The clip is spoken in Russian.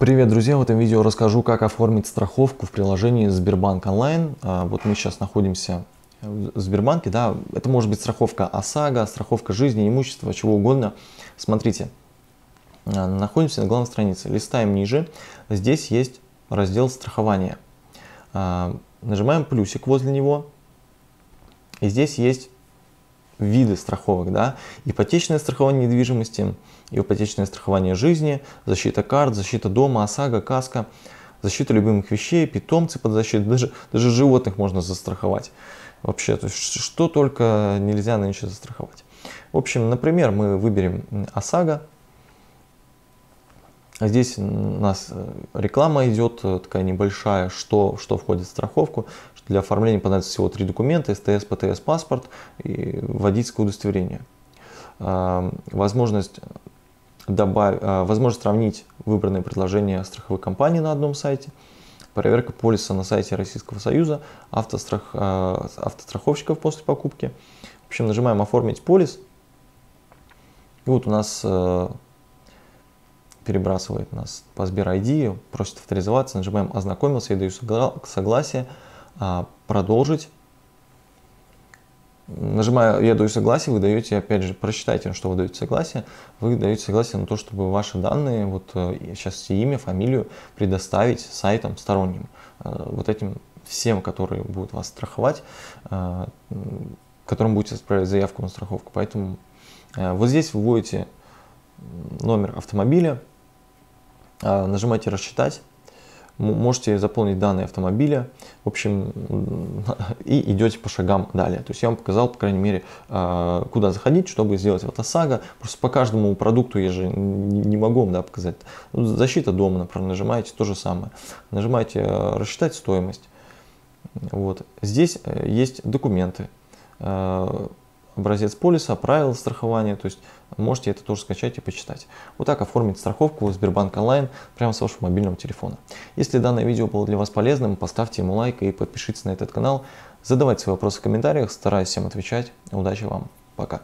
Привет, друзья! В этом видео расскажу, как оформить страховку в приложении Сбербанк онлайн. А, вот мы сейчас находимся в Сбербанке, да, это может быть страховка ОСАГО, страховка жизни, имущества, чего угодно. Смотрите, а, находимся на главной странице, листаем ниже, здесь есть раздел страхования. А, нажимаем плюсик возле него, и здесь есть виды страховок, да, ипотечное страхование недвижимости, ипотечное страхование жизни, защита карт, защита дома, ОСАГО, КАСКО, защита любимых вещей, питомцы под защиту, даже, даже животных можно застраховать. Вообще, то есть, что только нельзя нынче застраховать. В общем, например, мы выберем ОСАГО, Здесь у нас э, реклама идет э, такая небольшая, что, что входит в страховку. Для оформления понадобится всего три документа, СТС, ПТС, паспорт и водительское удостоверение. Возможность, добавить, а, возможность сравнить выбранные предложения страховой компании на одном сайте, проверка полиса на сайте Российского Союза, автострах, а, автостраховщиков после покупки. В общем, нажимаем «Оформить полис». И вот у нас э, перебрасывает нас по Сбер ID, просит авторизоваться, нажимаем «Ознакомился», я даю согласие, а, «Продолжить». Нажимая «Я даю согласие», вы даете, опять же, прочитайте, что вы даете согласие, вы даете согласие на то, чтобы ваши данные, вот сейчас э, имя, фамилию предоставить сайтам сторонним, э, вот этим всем, которые будут вас страховать, э, которым будете отправлять заявку на страховку. Поэтому вот здесь вы вводите номер автомобиля, нажимаете «Рассчитать», можете заполнить данные автомобиля, в общем, и идете по шагам далее. То есть я вам показал, по крайней мере, а, куда заходить, чтобы сделать вот ОСАГО. Просто по каждому продукту я же не могу вам да, показать. Ну, защита дома, например, нажимаете то же самое. Нажимаете а, «Рассчитать стоимость». Вот. Здесь э, есть документы а, образец полиса, правила страхования, то есть можете это тоже скачать и почитать. Вот так оформить страховку в Сбербанк онлайн прямо с вашего мобильного телефона. Если данное видео было для вас полезным, поставьте ему лайк и подпишитесь на этот канал. Задавайте свои вопросы в комментариях, стараюсь всем отвечать. Удачи вам, пока.